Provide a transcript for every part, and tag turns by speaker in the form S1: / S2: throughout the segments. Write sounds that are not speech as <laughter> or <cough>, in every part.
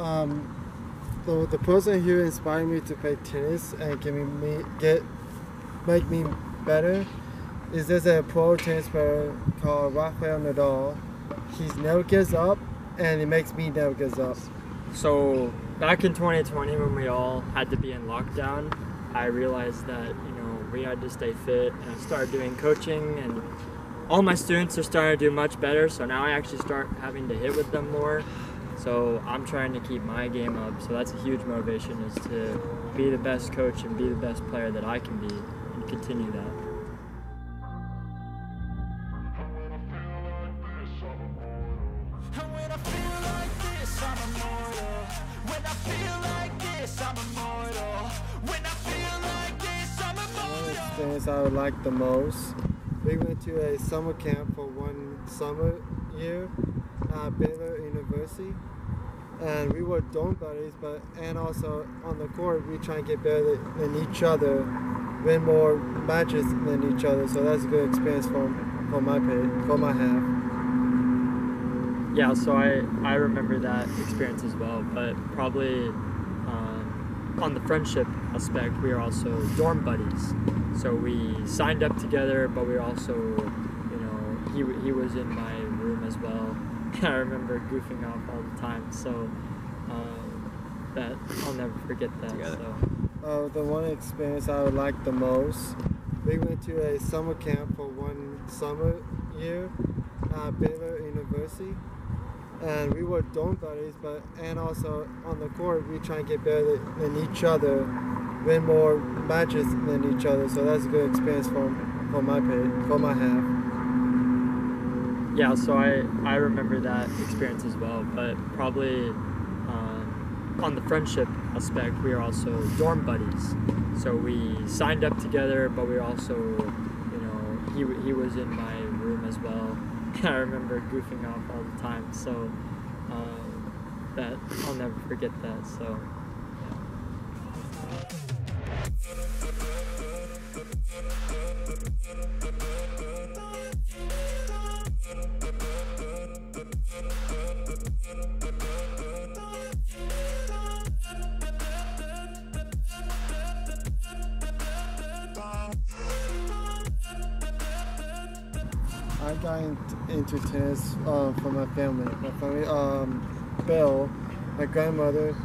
S1: Um, the, the person who inspired me to play tennis and give me, get make me better is there's a pro tennis player called Rafael Nadal. He never gives up, and it makes me never gives up.
S2: So back in 2020, when we all had to be in lockdown, I realized that you know we had to stay fit, and I started doing coaching, and all my students are starting to do much better. So now I actually start having to hit with them more. So I'm trying to keep my game up. So that's a huge motivation is to be the best coach and be the best player that I can be and continue that.
S3: And when I feel like this, I'm immortal. When I feel like this, I'm immortal. When I feel like this, I'm
S1: One
S3: immortal.
S1: experience I would like the most. We went to a summer camp for one summer year at Baylor University. And we were dorm buddies, but and also on the court we try and get better than each other, win more matches than each other. So that's a good experience for for my for my half.
S2: Yeah, so I, I remember that experience as well, but probably um, on the friendship aspect, we are also dorm buddies. So we signed up together, but we also, you know, he, he was in my room as well. <laughs> I remember goofing off all the time, so um, that I'll never forget that.
S4: Together.
S2: So.
S1: Uh, the one experience I would like the most, we went to a summer camp for one summer year at Baylor University. And we were dorm buddies, but and also on the court we try and get better than each other, win more matches than each other. So that's a good experience for for my pay, for my half.
S2: Yeah, so I, I remember that experience as well, but probably um, on the friendship aspect, we are also dorm buddies. So we signed up together, but we also, you know, he, he was in my room as well. <laughs> I remember goofing off all the time, so um, that I'll never forget that. So.
S1: I got into tennis uh, from my family. My family, um, Bill, my grandmother,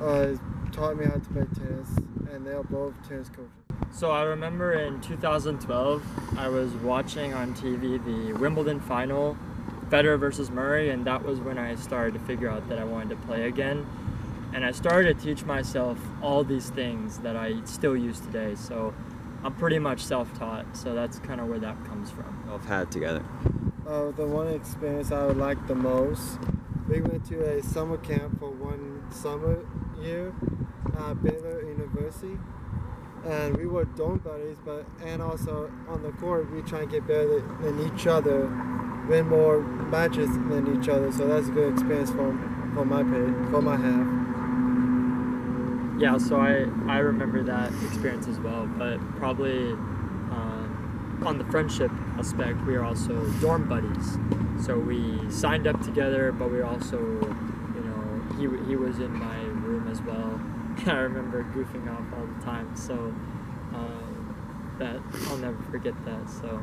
S1: uh, taught me how to play tennis, and they are both tennis coaches.
S2: So I remember in 2012, I was watching on TV the Wimbledon final, Federer versus Murray, and that was when I started to figure out that I wanted to play again. And I started to teach myself all these things that I still use today. So I'm pretty much self-taught. So that's kind of where that comes from.
S4: Both had together.
S1: Uh, the one experience I would like the most, we went to a summer camp for one summer year at Baylor University. And we were dorm buddies, but and also on the court we try and get better than each other, win more matches than each other. So that's a good experience for for my pay, for my half.
S2: Yeah, so I, I remember that experience as well, but probably um, on the friendship aspect, we are also dorm buddies. So we signed up together, but we also, you know, he, he was in my room as well. <laughs> I remember goofing off all the time, so um, that I'll never forget that. So.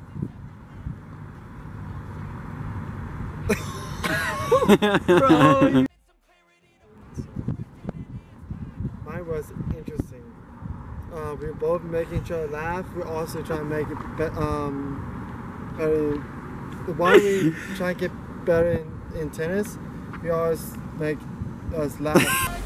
S1: Mine was interesting. Uh, we were both making each other laugh. We're also trying to make it be- um, better. Why we <laughs> try to get better in, in tennis, we always make us laugh.